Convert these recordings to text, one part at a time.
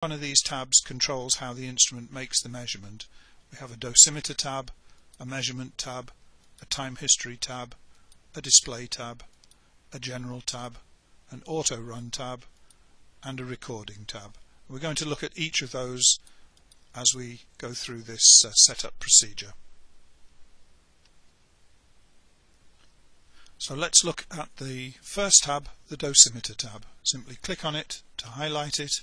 one of these tabs controls how the instrument makes the measurement. We have a dosimeter tab, a measurement tab, a time history tab, a display tab, a general tab, an auto run tab and a recording tab. We're going to look at each of those as we go through this uh, setup procedure. So let's look at the first tab, the dosimeter tab. Simply click on it to highlight it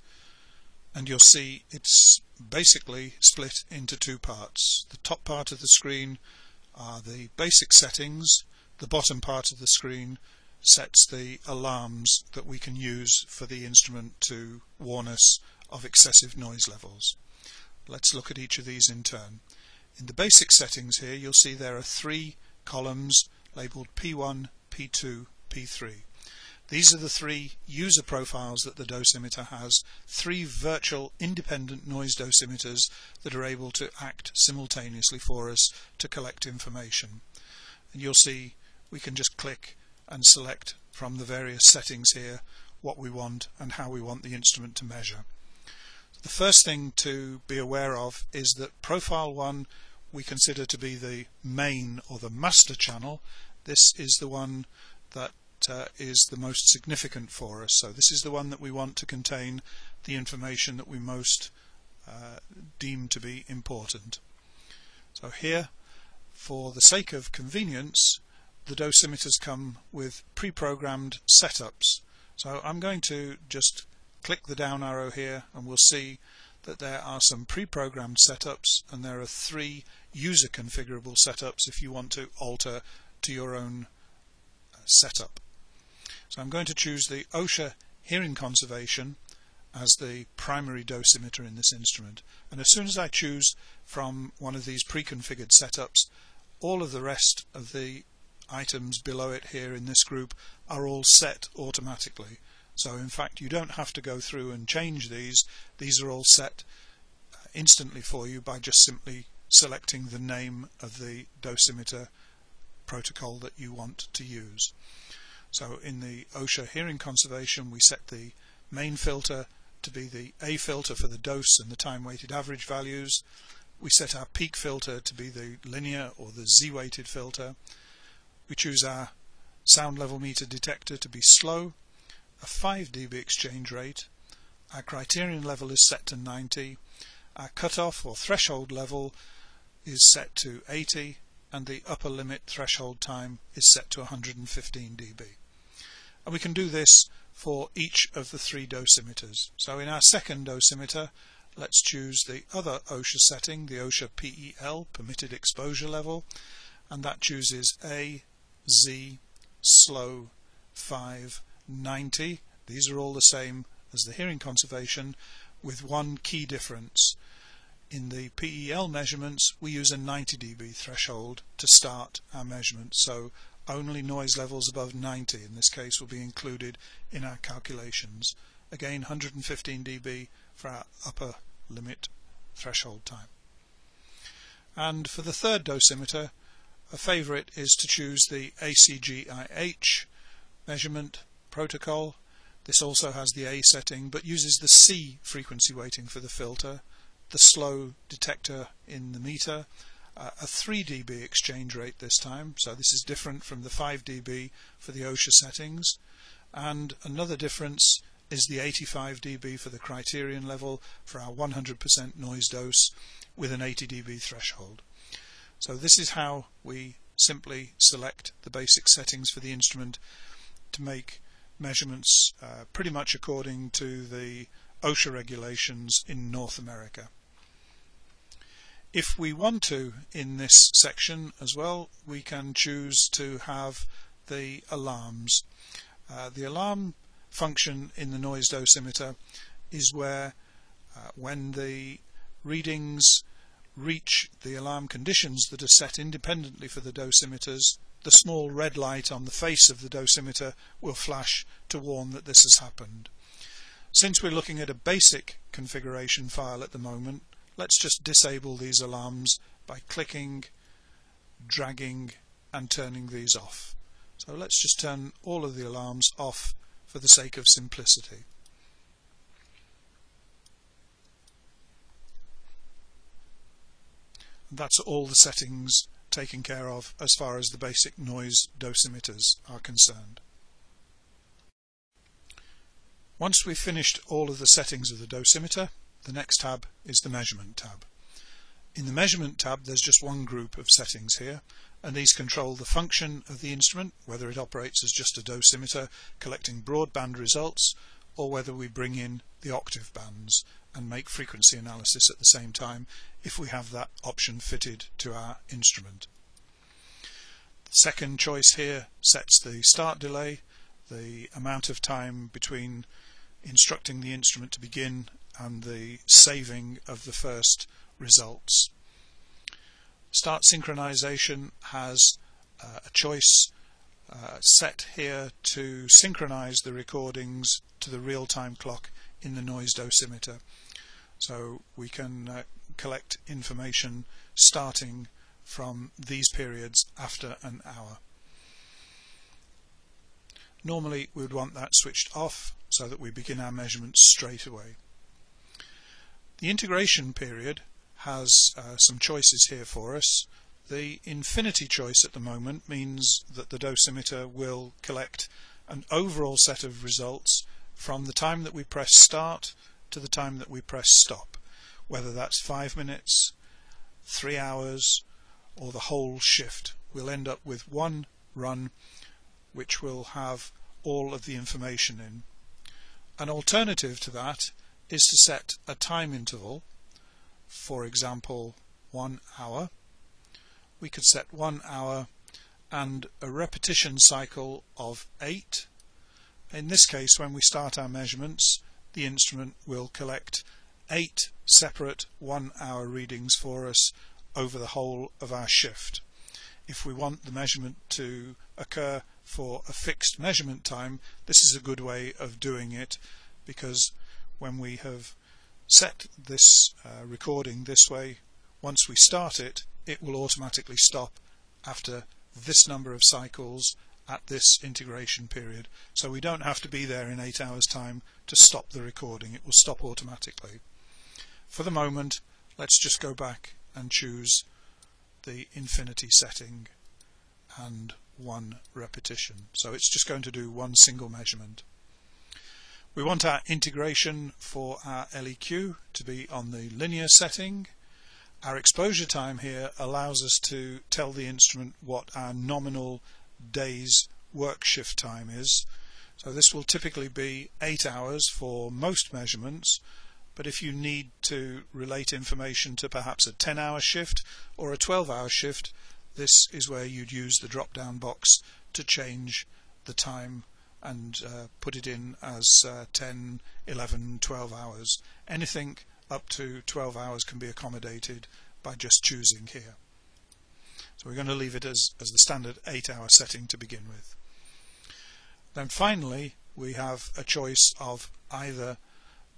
and you'll see it's basically split into two parts. The top part of the screen are the basic settings, the bottom part of the screen sets the alarms that we can use for the instrument to warn us of excessive noise levels. Let's look at each of these in turn. In the basic settings here you'll see there are three columns labeled P1, P2, P3. These are the three user profiles that the dosimeter has, three virtual independent noise dosimeters that are able to act simultaneously for us to collect information. And you'll see we can just click and select from the various settings here what we want and how we want the instrument to measure. The first thing to be aware of is that profile 1 we consider to be the main or the master channel. This is the one that uh, is the most significant for us. So this is the one that we want to contain the information that we most uh, deem to be important. So here, for the sake of convenience, the dosimeters come with pre-programmed setups. So I'm going to just click the down arrow here and we'll see that there are some pre-programmed setups and there are three user configurable setups if you want to alter to your own uh, setup. So I'm going to choose the OSHA hearing conservation as the primary dosimeter in this instrument. And as soon as I choose from one of these pre-configured setups, all of the rest of the items below it here in this group are all set automatically. So in fact you don't have to go through and change these. These are all set uh, instantly for you by just simply selecting the name of the dosimeter protocol that you want to use. So in the OSHA hearing conservation we set the main filter to be the A filter for the dose and the time weighted average values. We set our peak filter to be the linear or the Z weighted filter. We choose our sound level meter detector to be slow, a 5 dB exchange rate. Our criterion level is set to 90. Our cutoff or threshold level is set to 80 and the upper limit threshold time is set to 115 dB. And we can do this for each of the three dosimeters. So in our second dosimeter, let's choose the other OSHA setting, the OSHA PEL, permitted exposure level, and that chooses A, Z, slow, 5, 90. These are all the same as the hearing conservation with one key difference. In the PEL measurements, we use a 90 dB threshold to start our measurement. So only noise levels above 90 in this case will be included in our calculations. Again 115 dB for our upper limit threshold time. And for the third dosimeter a favourite is to choose the ACGIH measurement protocol. This also has the A setting but uses the C frequency weighting for the filter, the slow detector in the meter uh, a 3 dB exchange rate this time so this is different from the 5 dB for the OSHA settings and another difference is the 85 dB for the criterion level for our 100% noise dose with an 80 dB threshold. So this is how we simply select the basic settings for the instrument to make measurements uh, pretty much according to the OSHA regulations in North America. If we want to in this section as well we can choose to have the alarms. Uh, the alarm function in the noise dosimeter is where uh, when the readings reach the alarm conditions that are set independently for the dosimeters the small red light on the face of the dosimeter will flash to warn that this has happened. Since we're looking at a basic configuration file at the moment, let's just disable these alarms by clicking, dragging and turning these off. So let's just turn all of the alarms off for the sake of simplicity. That's all the settings taken care of as far as the basic noise dosimeters are concerned. Once we've finished all of the settings of the dosimeter, the next tab is the measurement tab. In the measurement tab there's just one group of settings here and these control the function of the instrument, whether it operates as just a dosimeter collecting broadband results or whether we bring in the octave bands and make frequency analysis at the same time if we have that option fitted to our instrument. The second choice here sets the start delay, the amount of time between instructing the instrument to begin and the saving of the first results. Start synchronization has uh, a choice uh, set here to synchronize the recordings to the real-time clock in the noise dosimeter. So we can uh, collect information starting from these periods after an hour. Normally we would want that switched off so that we begin our measurements straight away. The integration period has uh, some choices here for us. The infinity choice at the moment means that the dosimeter will collect an overall set of results from the time that we press start to the time that we press stop, whether that's five minutes, three hours, or the whole shift. We'll end up with one run which will have all of the information in. An alternative to that is to set a time interval, for example one hour. We could set one hour and a repetition cycle of 8. In this case when we start our measurements the instrument will collect 8 separate one hour readings for us over the whole of our shift. If we want the measurement to occur for a fixed measurement time, this is a good way of doing it because when we have set this uh, recording this way, once we start it, it will automatically stop after this number of cycles at this integration period. So we don't have to be there in eight hours time to stop the recording. It will stop automatically. For the moment, let's just go back and choose the infinity setting and one repetition. So it's just going to do one single measurement. We want our integration for our LEQ to be on the linear setting. Our exposure time here allows us to tell the instrument what our nominal day's work shift time is. So this will typically be 8 hours for most measurements but if you need to relate information to perhaps a 10 hour shift or a 12 hour shift this is where you'd use the drop down box to change the time and uh, put it in as uh, 10, 11, 12 hours. Anything up to 12 hours can be accommodated by just choosing here. So we're going to leave it as, as the standard 8 hour setting to begin with. Then finally we have a choice of either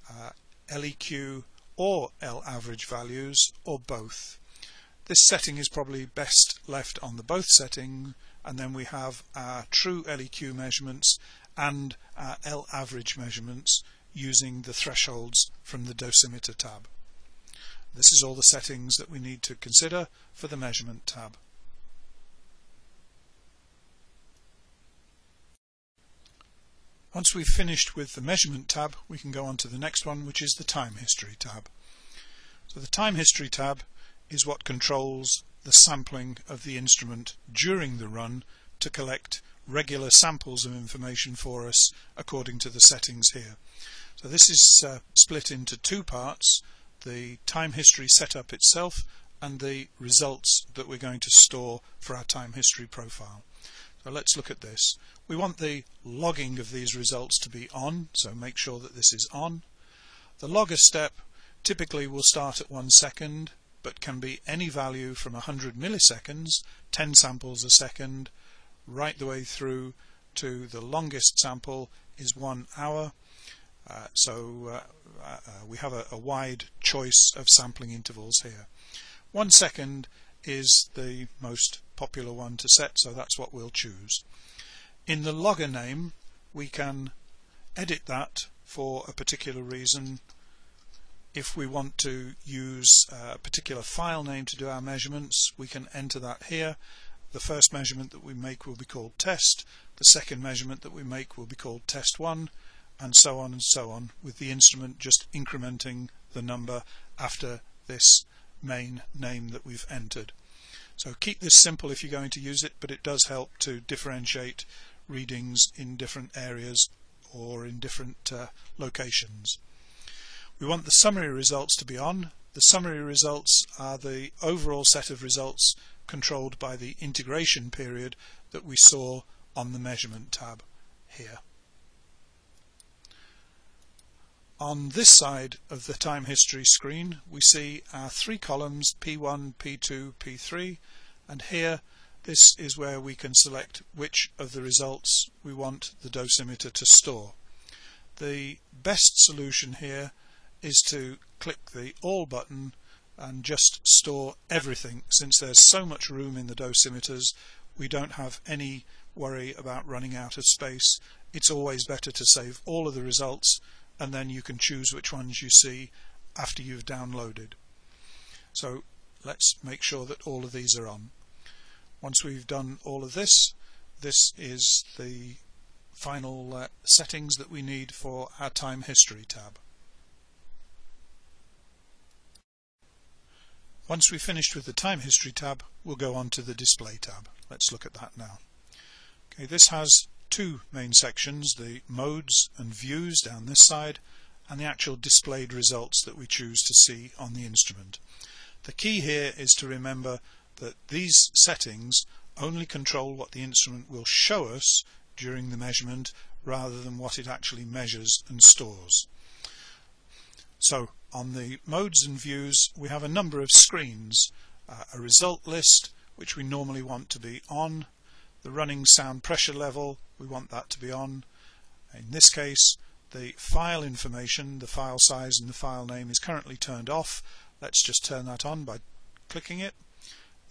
uh, LEQ or L average values or both. This setting is probably best left on the both setting and then we have our true LEQ measurements and our L average measurements using the thresholds from the dosimeter tab. This is all the settings that we need to consider for the measurement tab. Once we've finished with the measurement tab we can go on to the next one which is the time history tab. So the time history tab is what controls the sampling of the instrument during the run to collect regular samples of information for us according to the settings here. So this is uh, split into two parts, the time history setup itself and the results that we're going to store for our time history profile. So let's look at this. We want the logging of these results to be on, so make sure that this is on. The logger step typically will start at one second, but can be any value from 100 milliseconds, 10 samples a second, right the way through to the longest sample is one hour. Uh, so uh, uh, we have a, a wide choice of sampling intervals here. One second is the most popular one to set so that's what we'll choose. In the logger name we can edit that for a particular reason if we want to use a particular file name to do our measurements, we can enter that here. The first measurement that we make will be called test. The second measurement that we make will be called test 1 and so on and so on with the instrument just incrementing the number after this main name that we've entered. So keep this simple if you're going to use it, but it does help to differentiate readings in different areas or in different uh, locations. We want the summary results to be on. The summary results are the overall set of results controlled by the integration period that we saw on the measurement tab here. On this side of the time history screen we see our three columns P1, P2, P3 and here this is where we can select which of the results we want the dosimeter to store. The best solution here is to click the all button and just store everything. Since there's so much room in the dosimeters we don't have any worry about running out of space. It's always better to save all of the results and then you can choose which ones you see after you've downloaded. So let's make sure that all of these are on. Once we've done all of this this is the final uh, settings that we need for our time history tab Once we've finished with the time history tab, we'll go on to the display tab. Let's look at that now. Okay, this has two main sections, the modes and views down this side, and the actual displayed results that we choose to see on the instrument. The key here is to remember that these settings only control what the instrument will show us during the measurement rather than what it actually measures and stores. So on the modes and views we have a number of screens uh, a result list which we normally want to be on the running sound pressure level we want that to be on. In this case the file information the file size and the file name is currently turned off. Let's just turn that on by clicking it.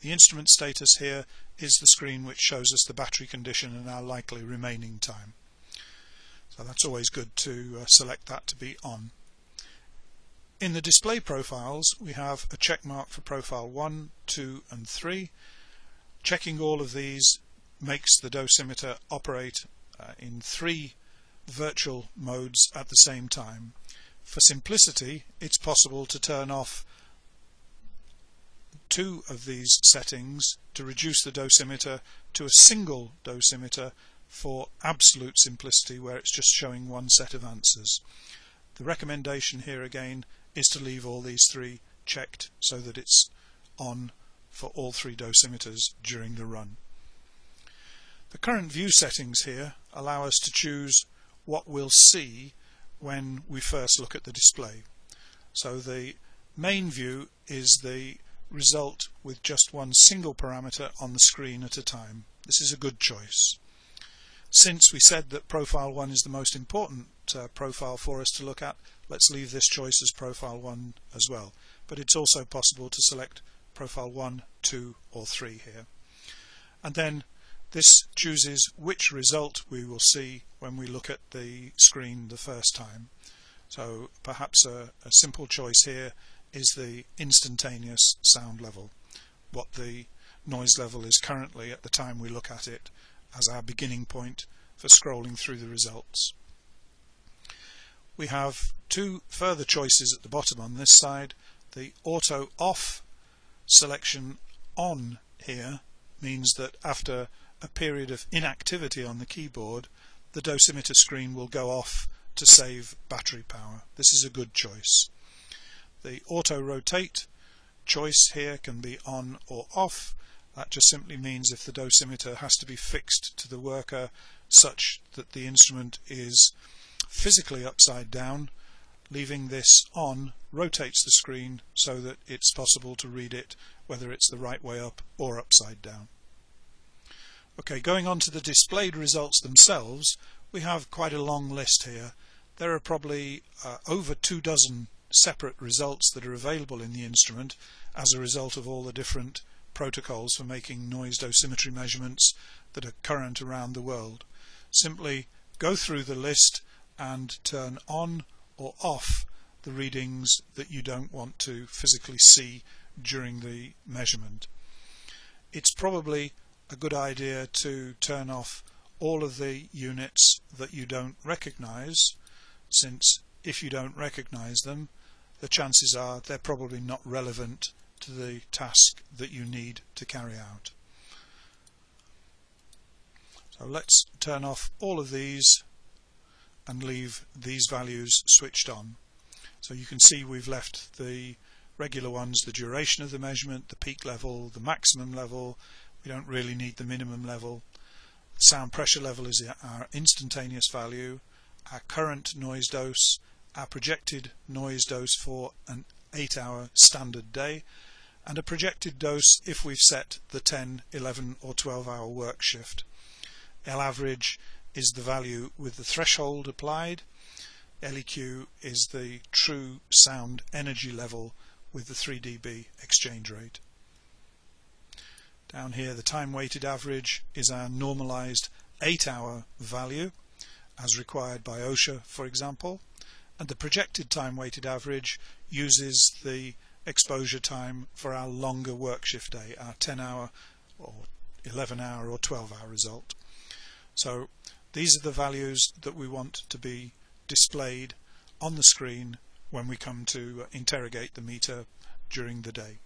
The instrument status here is the screen which shows us the battery condition and our likely remaining time. So that's always good to uh, select that to be on in the display profiles we have a check mark for profile 1, 2 and 3. Checking all of these makes the dosimeter operate uh, in three virtual modes at the same time. For simplicity it's possible to turn off two of these settings to reduce the dosimeter to a single dosimeter for absolute simplicity where it's just showing one set of answers. The recommendation here again is to leave all these three checked so that it's on for all three dosimeters during the run. The current view settings here allow us to choose what we'll see when we first look at the display. So the main view is the result with just one single parameter on the screen at a time. This is a good choice. Since we said that profile 1 is the most important uh, profile for us to look at, let's leave this choice as profile 1 as well. But it's also possible to select profile 1, 2 or 3 here. And then this chooses which result we will see when we look at the screen the first time. So perhaps a, a simple choice here is the instantaneous sound level, what the noise level is currently at the time we look at it as our beginning point for scrolling through the results. We have two further choices at the bottom on this side. The auto off selection on here means that after a period of inactivity on the keyboard the dosimeter screen will go off to save battery power. This is a good choice. The auto rotate choice here can be on or off that just simply means if the dosimeter has to be fixed to the worker such that the instrument is physically upside down, leaving this on rotates the screen so that it's possible to read it whether it's the right way up or upside down. Okay, going on to the displayed results themselves, we have quite a long list here. There are probably uh, over two dozen separate results that are available in the instrument as a result of all the different protocols for making noise dosimetry measurements that are current around the world. Simply go through the list and turn on or off the readings that you don't want to physically see during the measurement. It's probably a good idea to turn off all of the units that you don't recognize since if you don't recognize them the chances are they're probably not relevant to the task that you need to carry out. So let's turn off all of these and leave these values switched on. So you can see we've left the regular ones, the duration of the measurement, the peak level, the maximum level. We don't really need the minimum level. Sound pressure level is our instantaneous value. Our current noise dose, our projected noise dose for an 8 hour standard day and a projected dose if we've set the 10, 11 or 12 hour work shift. L average is the value with the threshold applied. LEQ is the true sound energy level with the 3 dB exchange rate. Down here the time weighted average is our normalized 8 hour value as required by OSHA for example and the projected time weighted average uses the exposure time for our longer work shift day, our 10 hour or 11 hour or 12 hour result. So these are the values that we want to be displayed on the screen when we come to uh, interrogate the meter during the day.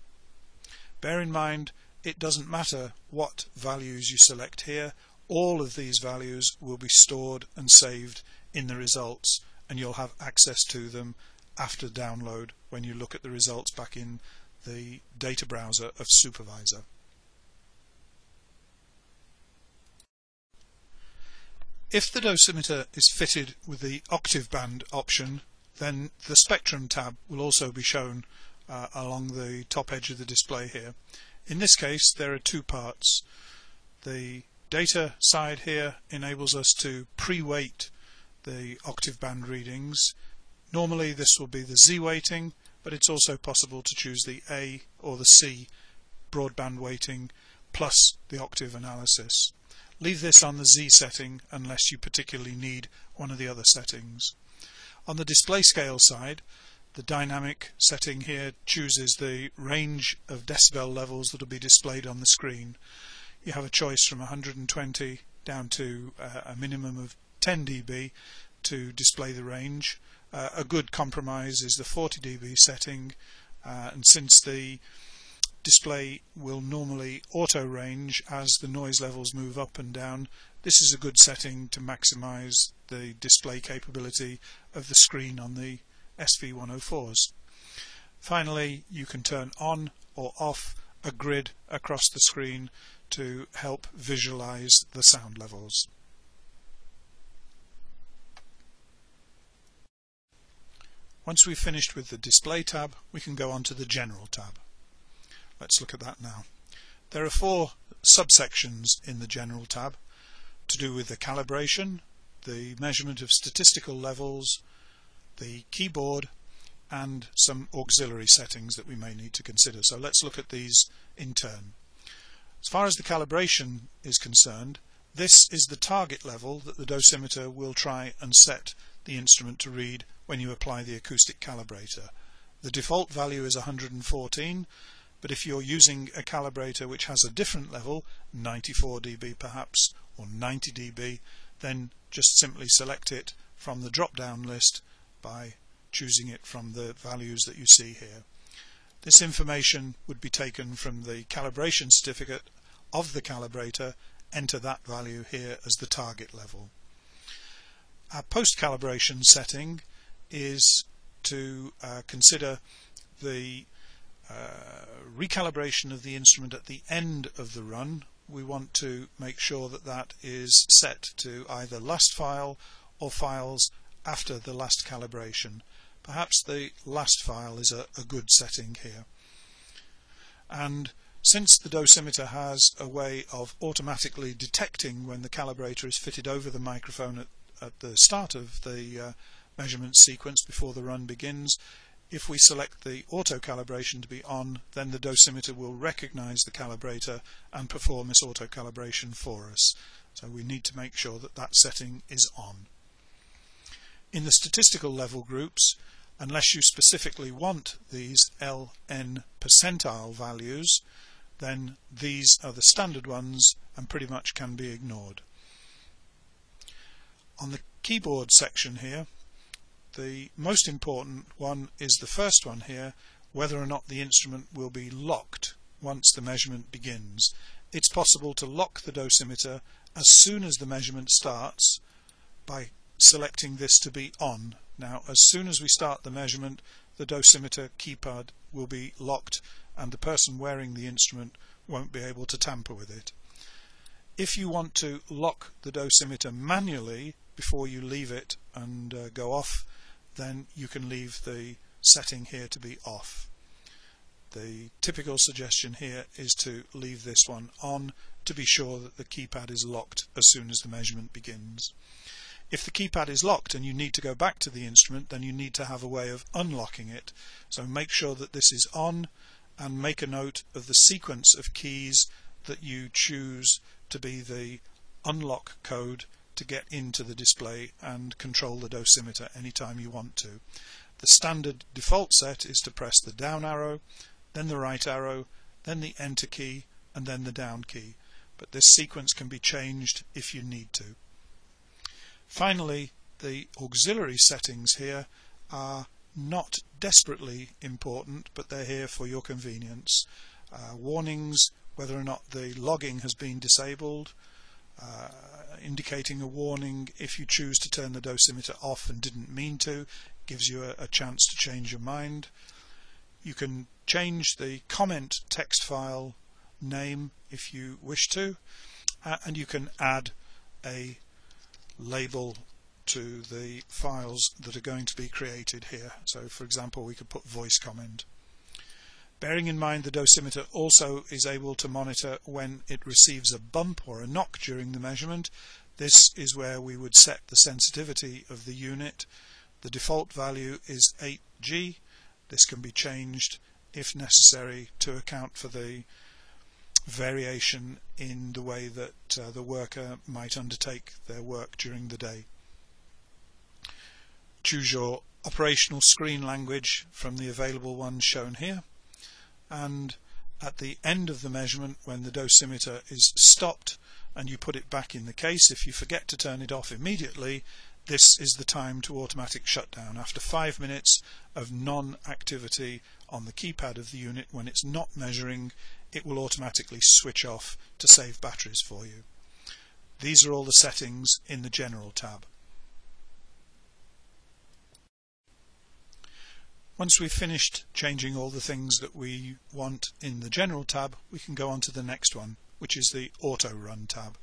Bear in mind it doesn't matter what values you select here, all of these values will be stored and saved in the results and you'll have access to them after download when you look at the results back in the data browser of Supervisor. If the dosimeter is fitted with the octave band option then the spectrum tab will also be shown uh, along the top edge of the display here. In this case there are two parts. The data side here enables us to pre-weight the octave band readings. Normally this will be the Z weighting, but it's also possible to choose the A or the C broadband weighting plus the octave analysis. Leave this on the Z setting unless you particularly need one of the other settings. On the display scale side, the dynamic setting here chooses the range of decibel levels that will be displayed on the screen. You have a choice from 120 down to uh, a minimum of 10 dB to display the range. Uh, a good compromise is the 40 dB setting uh, and since the display will normally auto range as the noise levels move up and down this is a good setting to maximize the display capability of the screen on the SV104s. Finally you can turn on or off a grid across the screen to help visualize the sound levels. Once we've finished with the Display tab, we can go on to the General tab. Let's look at that now. There are four subsections in the General tab to do with the calibration, the measurement of statistical levels, the keyboard, and some auxiliary settings that we may need to consider. So let's look at these in turn. As far as the calibration is concerned, this is the target level that the dosimeter will try and set the instrument to read when you apply the acoustic calibrator. The default value is 114 but if you're using a calibrator which has a different level 94 dB perhaps or 90 dB then just simply select it from the drop down list by choosing it from the values that you see here. This information would be taken from the calibration certificate of the calibrator enter that value here as the target level. Our post-calibration setting is to uh, consider the recalibration of the instrument at the end of the run. We want to make sure that that is set to either last file or files after the last calibration. Perhaps the last file is a, a good setting here. And since the dosimeter has a way of automatically detecting when the calibrator is fitted over the microphone at, at the start of the uh, measurement sequence before the run begins, if we select the auto calibration to be on, then the dosimeter will recognize the calibrator and perform this auto calibration for us. So we need to make sure that that setting is on. In the statistical level groups, Unless you specifically want these LN percentile values, then these are the standard ones and pretty much can be ignored. On the keyboard section here, the most important one is the first one here, whether or not the instrument will be locked once the measurement begins. It's possible to lock the dosimeter as soon as the measurement starts by selecting this to be on. Now as soon as we start the measurement the dosimeter keypad will be locked and the person wearing the instrument won't be able to tamper with it. If you want to lock the dosimeter manually before you leave it and uh, go off then you can leave the setting here to be off. The typical suggestion here is to leave this one on to be sure that the keypad is locked as soon as the measurement begins. If the keypad is locked and you need to go back to the instrument then you need to have a way of unlocking it. So make sure that this is on and make a note of the sequence of keys that you choose to be the unlock code to get into the display and control the dosimeter anytime you want to. The standard default set is to press the down arrow, then the right arrow, then the enter key and then the down key. But this sequence can be changed if you need to. Finally, the auxiliary settings here are not desperately important, but they're here for your convenience. Uh, warnings, whether or not the logging has been disabled, uh, indicating a warning if you choose to turn the dosimeter off and didn't mean to, gives you a, a chance to change your mind. You can change the comment text file name if you wish to, uh, and you can add a label to the files that are going to be created here. So for example we could put voice comment. Bearing in mind the dosimeter also is able to monitor when it receives a bump or a knock during the measurement. This is where we would set the sensitivity of the unit. The default value is 8G. This can be changed if necessary to account for the variation in the way that uh, the worker might undertake their work during the day. Choose your operational screen language from the available ones shown here and at the end of the measurement when the dosimeter is stopped and you put it back in the case if you forget to turn it off immediately this is the time to automatic shutdown after five minutes of non-activity on the keypad of the unit. When it's not measuring it will automatically switch off to save batteries for you. These are all the settings in the general tab Once we've finished changing all the things that we want in the General tab, we can go on to the next one, which is the Auto Run tab.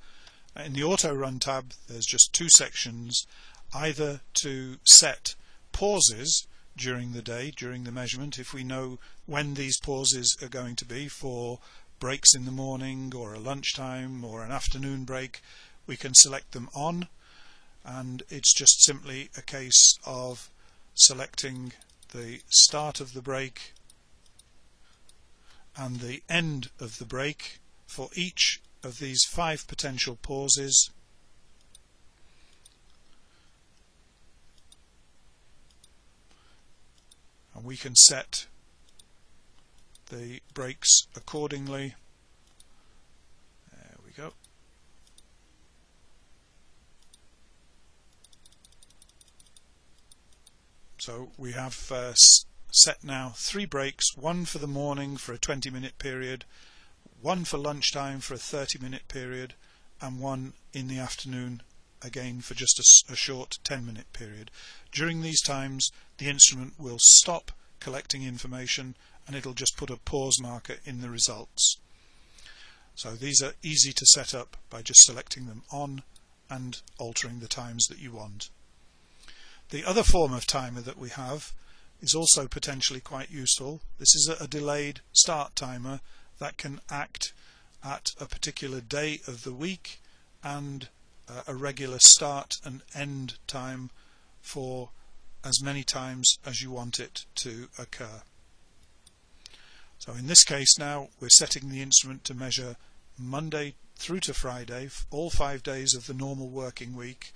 Uh, in the Auto Run tab, there's just two sections, either to set pauses during the day, during the measurement, if we know when these pauses are going to be for breaks in the morning or a lunchtime or an afternoon break, we can select them on and it's just simply a case of selecting the start of the break and the end of the break for each of these five potential pauses. And we can set the breaks accordingly there we go So we have uh, set now three breaks, one for the morning for a 20 minute period, one for lunchtime for a 30 minute period, and one in the afternoon again for just a, a short 10 minute period. During these times the instrument will stop collecting information and it'll just put a pause marker in the results. So these are easy to set up by just selecting them on and altering the times that you want. The other form of timer that we have is also potentially quite useful. This is a, delayed start timer that can act at a particular day of the week and uh, a regular start and end time for as many times as you want it to occur. So in this case now we're setting the instrument to measure Monday through to Friday, all five days of the normal working week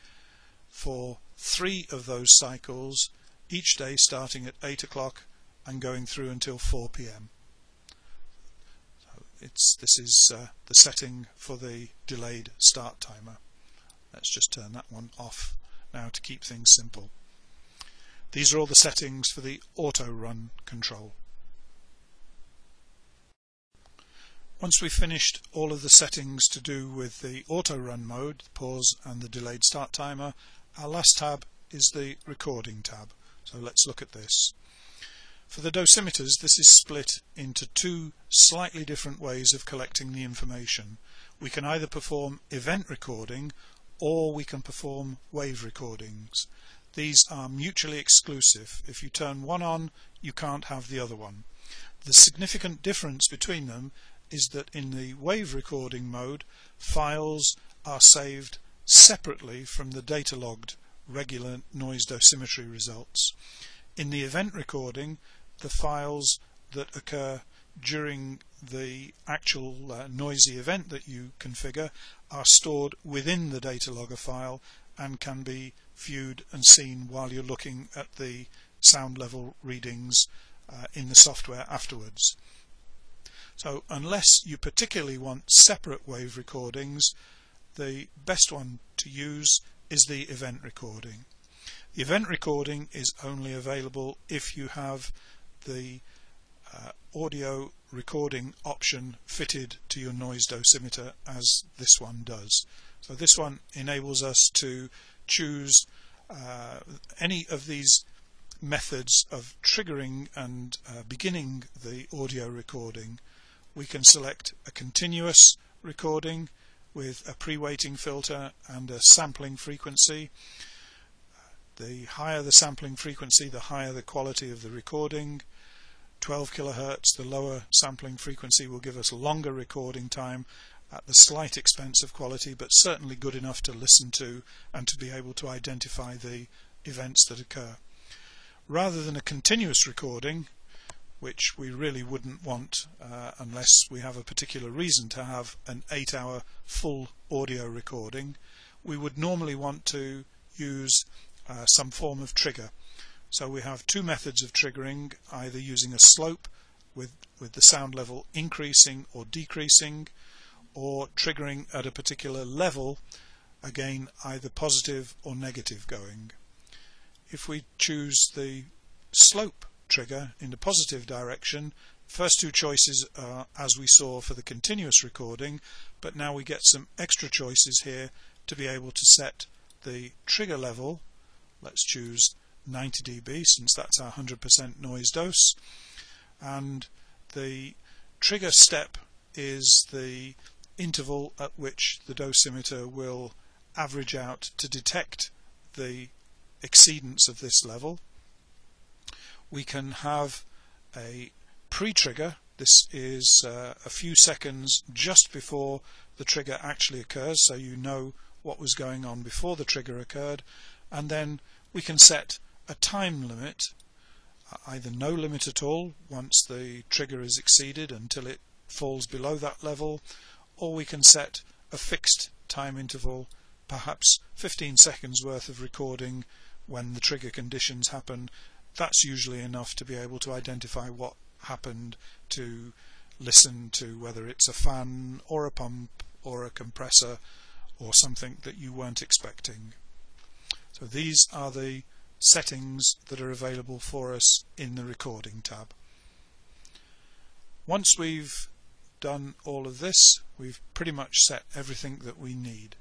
for three of those cycles each day starting at 8 o'clock and going through until 4 p.m. So it's, this is uh, the setting for the delayed start timer. Let's just turn that one off now to keep things simple. These are all the settings for the auto run control. Once we've finished all of the settings to do with the auto run mode, the pause and the delayed start timer, our last tab is the recording tab. So let's look at this. For the dosimeters this is split into two slightly different ways of collecting the information. We can either perform event recording or we can perform wave recordings. These are mutually exclusive. If you turn one on you can't have the other one. The significant difference between them is that in the wave recording mode files are saved separately from the data logged regular noise dosimetry results. In the event recording the files that occur during the actual uh, noisy event that you configure are stored within the data logger file and can be viewed and seen while you're looking at the sound level readings uh, in the software afterwards. So unless you particularly want separate wave recordings, the best one to use is the event recording. The event recording is only available if you have the uh, audio recording option fitted to your noise dosimeter as this one does. So this one enables us to choose uh, any of these methods of triggering and uh, beginning the audio recording we can select a continuous recording with a pre-weighting filter and a sampling frequency. The higher the sampling frequency, the higher the quality of the recording. 12 kilohertz, the lower sampling frequency will give us longer recording time at the slight expense of quality, but certainly good enough to listen to and to be able to identify the events that occur. Rather than a continuous recording, which we really wouldn't want uh, unless we have a particular reason to have an 8 hour full audio recording. We would normally want to use uh, some form of trigger. So we have two methods of triggering either using a slope with with the sound level increasing or decreasing or triggering at a particular level again either positive or negative going. If we choose the slope trigger in the positive direction. First two choices are as we saw for the continuous recording, but now we get some extra choices here to be able to set the trigger level. Let's choose 90 dB since that's our 100% noise dose. And the trigger step is the interval at which the dosimeter will average out to detect the exceedance of this level we can have a pre-trigger. This is uh, a few seconds just before the trigger actually occurs so you know what was going on before the trigger occurred. And then we can set a time limit uh, either no limit at all once the trigger is exceeded until it falls below that level or we can set a fixed time interval perhaps 15 seconds worth of recording when the trigger conditions happen that's usually enough to be able to identify what happened to listen to whether it's a fan or a pump or a compressor or something that you weren't expecting. So these are the settings that are available for us in the recording tab. Once we've done all of this we've pretty much set everything that we need.